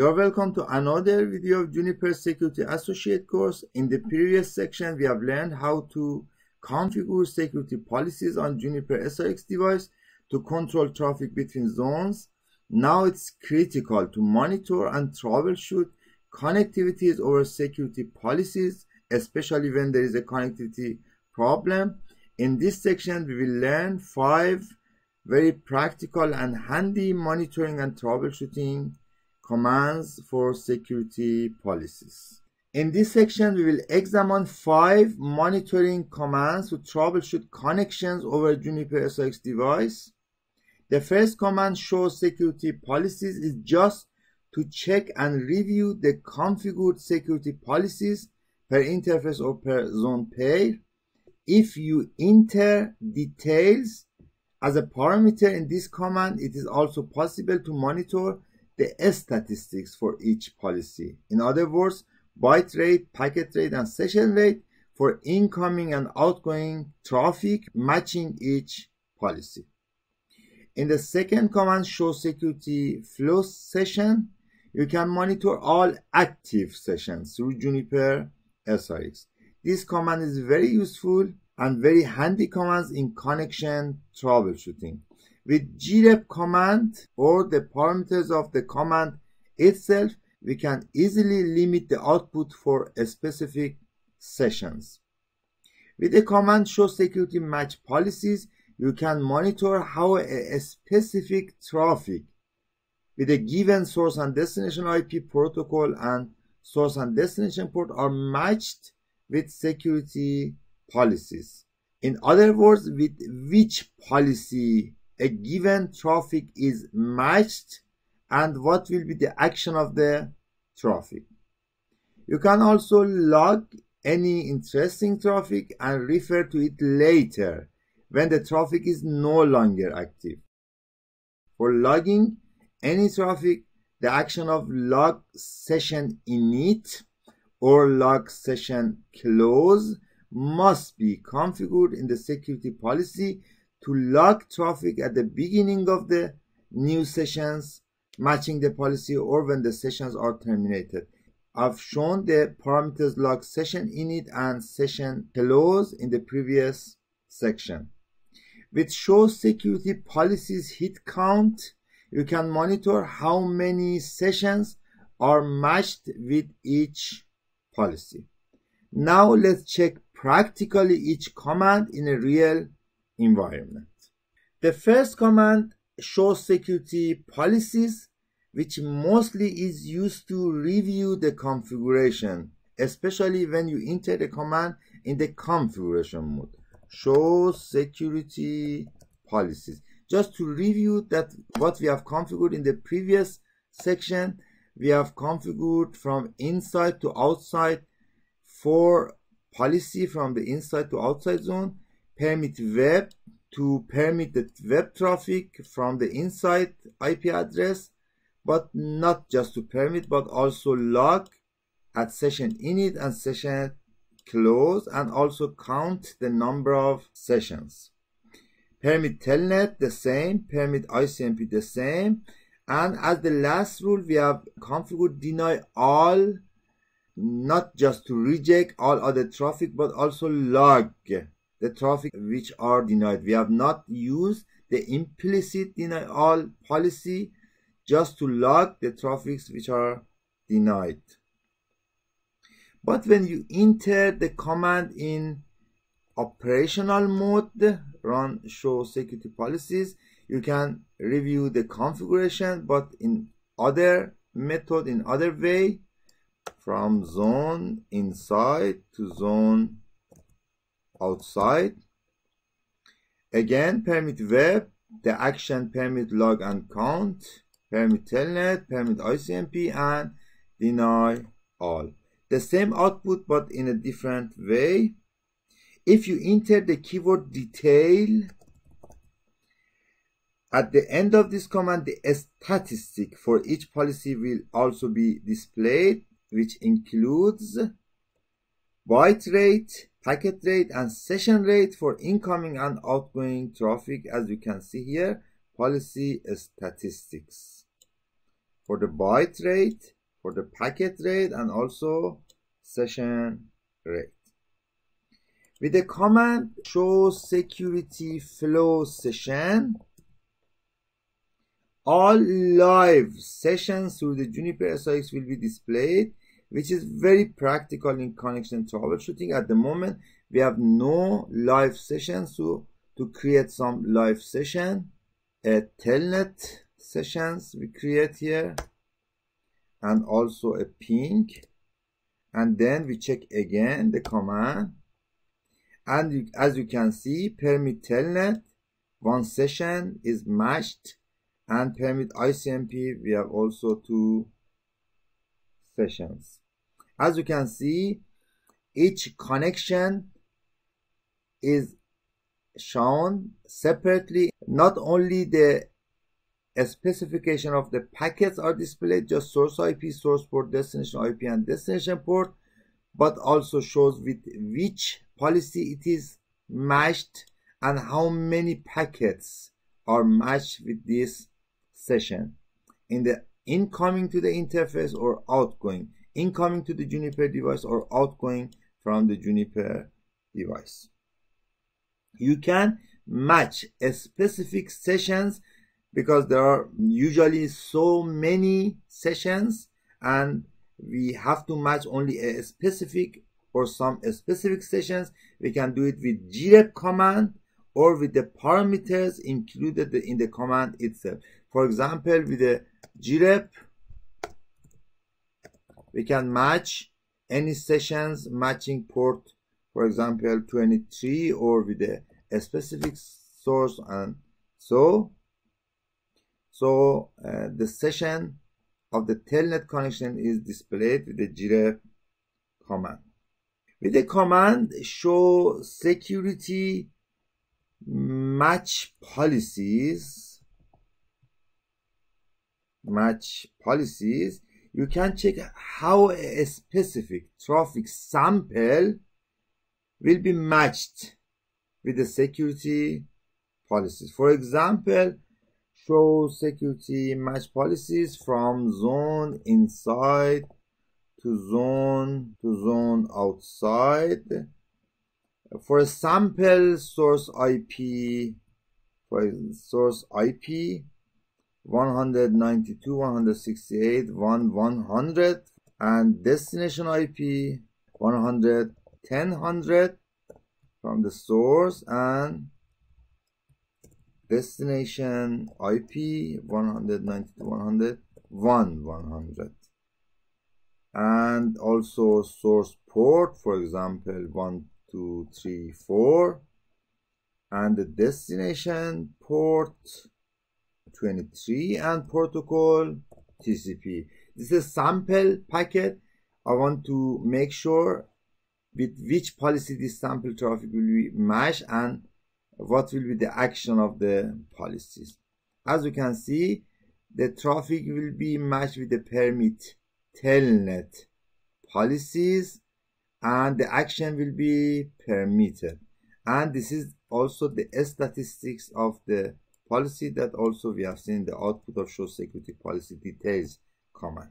You're welcome to another video of Juniper Security Associate course. In the previous section, we have learned how to configure security policies on Juniper SRX device to control traffic between zones. Now it's critical to monitor and troubleshoot connectivities over security policies, especially when there is a connectivity problem. In this section, we will learn five very practical and handy monitoring and troubleshooting commands for security policies. In this section, we will examine five monitoring commands to troubleshoot connections over Juniper SRX device. The first command show security policies is just to check and review the configured security policies per interface or per zone pair. If you enter details as a parameter in this command, it is also possible to monitor the statistics for each policy. In other words, byte rate, packet rate, and session rate for incoming and outgoing traffic matching each policy. In the second command show security flow session, you can monitor all active sessions through Juniper SRX. This command is very useful and very handy commands in connection troubleshooting. With grep command or the parameters of the command itself, we can easily limit the output for a specific sessions. With the command show security match policies, you can monitor how a specific traffic with a given source and destination IP protocol and source and destination port are matched with security policies. In other words, with which policy a given traffic is matched and what will be the action of the traffic. You can also log any interesting traffic and refer to it later when the traffic is no longer active. For logging any traffic, the action of log session init or log session close must be configured in the security policy to log traffic at the beginning of the new sessions matching the policy or when the sessions are terminated. I've shown the parameters log session init and session close in the previous section. With show security policies hit count, you can monitor how many sessions are matched with each policy. Now let's check practically each command in a real environment. The first command shows security policies, which mostly is used to review the configuration, especially when you enter the command in the configuration mode. Show security policies. Just to review that what we have configured in the previous section, we have configured from inside to outside for policy from the inside to outside zone permit web to permit the web traffic from the inside IP address, but not just to permit, but also log at session init and session close and also count the number of sessions. Permit telnet the same, permit ICMP the same, and as the last rule we have configured deny all, not just to reject all other traffic, but also log the traffic which are denied. We have not used the implicit deny all policy just to log the traffics which are denied. But when you enter the command in operational mode, run show security policies, you can review the configuration, but in other method, in other way, from zone inside to zone outside. Again, permit web, the action permit log and count, permit telnet, permit ICMP, and deny all. The same output, but in a different way. If you enter the keyword detail, at the end of this command, the statistic for each policy will also be displayed, which includes byte rate, packet rate and session rate for incoming and outgoing traffic. As you can see here policy statistics. For the byte rate, for the packet rate, and also session rate. With the command show security flow session, all live sessions through the Juniper SRX will be displayed, which is very practical in connection troubleshooting. At the moment, we have no live sessions, so to create some live session, a telnet sessions we create here, and also a ping, and then we check again the command, and as you can see, permit telnet, one session is matched. And permit ICMP we have also two sessions as you can see each connection is shown separately. Not only the specification of the packets are displayed just source IP source port destination IP and destination port but also shows with which policy it is matched and how many packets are matched with this session. In the incoming to the interface or outgoing incoming to the juniper device or outgoing from the juniper device. You can match specific sessions because there are usually so many sessions and we have to match only a specific or some specific sessions. We can do it with grep command or with the parameters included in the command itself. For example, with the grep, we can match any sessions matching port, for example, 23 or with a, specific source and so. So uh, the session of the telnet connection is displayed with the grep command. With the command show security match policies match policies, you can check how a specific traffic sample will be matched with the security policies. For example, show security match policies from zone inside to zone to zone outside. For a sample source IP, for source IP, 192, 168, 1, 100 and destination IP 100, 1000 from the source and destination IP 192, 100, 1, 100 and also source port for example 1, 2, 3, 4 and the destination port 23 and protocol TCP. This is a sample packet. I want to make sure with which policy this sample traffic will be matched and what will be the action of the policies. As you can see, the traffic will be matched with the permit telnet policies and the action will be permitted. And this is also the statistics of the policy that also we have seen the output of show security policy details command.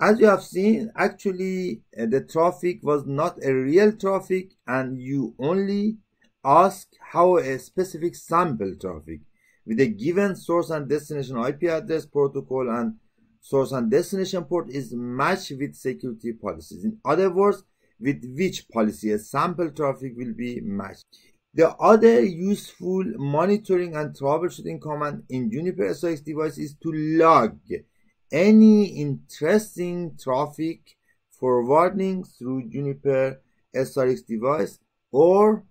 As you have seen, actually uh, the traffic was not a real traffic and you only ask how a specific sample traffic with a given source and destination IP address protocol and source and destination port is matched with security policies. In other words, with which policy a sample traffic will be matched. The other useful monitoring and troubleshooting command in Juniper SRX device is to log any interesting traffic forwarding through Juniper SRX device or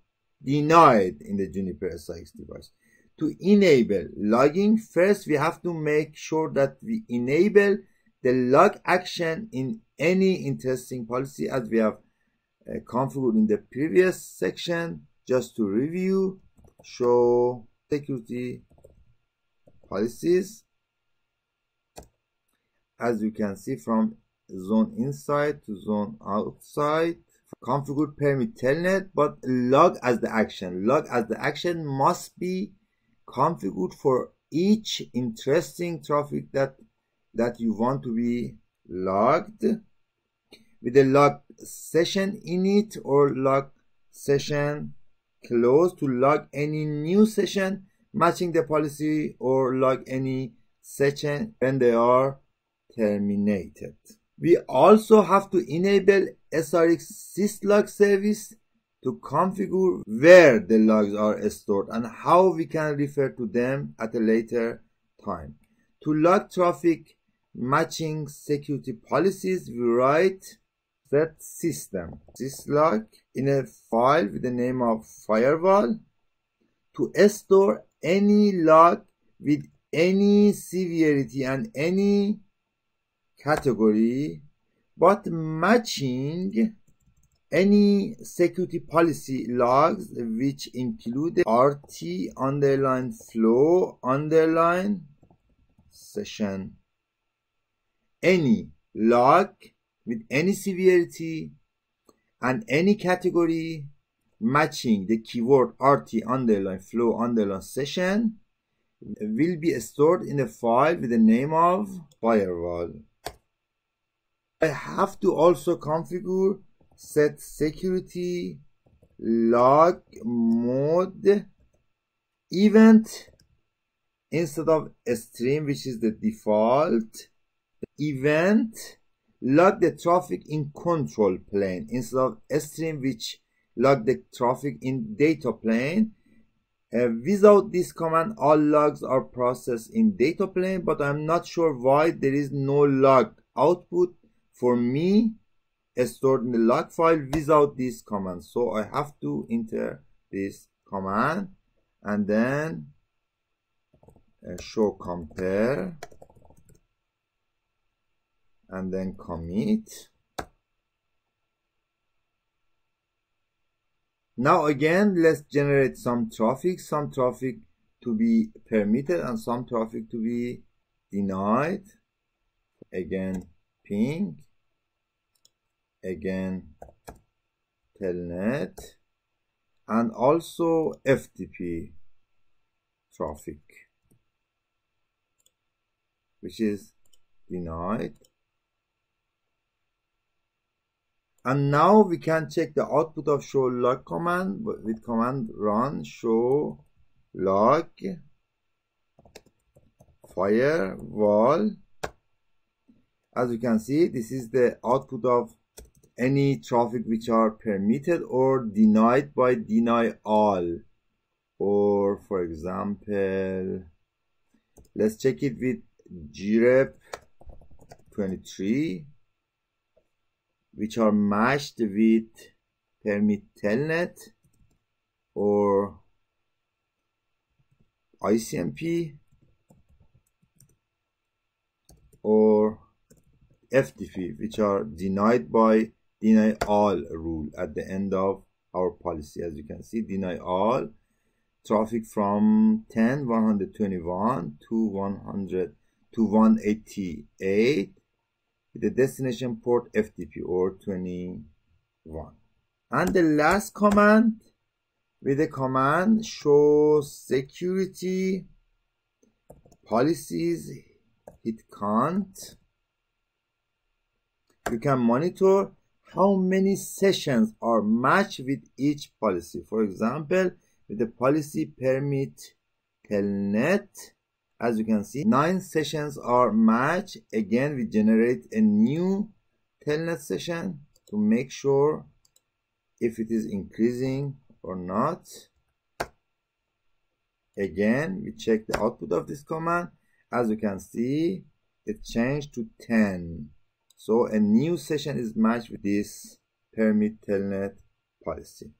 denied in the Juniper SRX device. To enable logging, first we have to make sure that we enable the log action in any interesting policy as we have uh, configured in the previous section just to review show security policies. As you can see from zone inside to zone outside configure permit telnet but log as the action. Log as the action must be configured for each interesting traffic that that you want to be logged. With a log session init or log session close to log any new session matching the policy or log any session when they are terminated. We also have to enable SRX syslog service to configure where the logs are stored and how we can refer to them at a later time. To log traffic matching security policies, we write set system. Syslog in a file with the name of firewall to store any log with any severity and any category but matching any security policy logs which include rt underline flow underline session. Any log with any severity and any category matching the keyword rt underline flow underline session will be stored in a file with the name of firewall. I have to also configure set security log mode event instead of stream which is the default event log the traffic in control plane instead of stream which log the traffic in data plane. Uh, without this command all logs are processed in data plane but i'm not sure why there is no log output for me stored in the log file without this command. So i have to enter this command and then uh, show compare and then commit. Now again let's generate some traffic some traffic to be permitted and some traffic to be denied. Again ping. Again telnet. And also ftp traffic which is denied and now we can check the output of show log command with command run show log firewall. As you can see this is the output of any traffic which are permitted or denied by deny all. Or for example let's check it with grep 23 which are matched with permit telnet or ICMP or FTP which are denied by deny all rule at the end of our policy. As you can see deny all traffic from 10 121 to 100 to 188 the destination port FTP or 21. And the last command with the command show security policies hit count. You can monitor how many sessions are matched with each policy. For example, with the policy permit telnet as you can see nine sessions are matched. Again we generate a new telnet session to make sure if it is increasing or not. Again we check the output of this command. As you can see it changed to 10 so a new session is matched with this permit telnet policy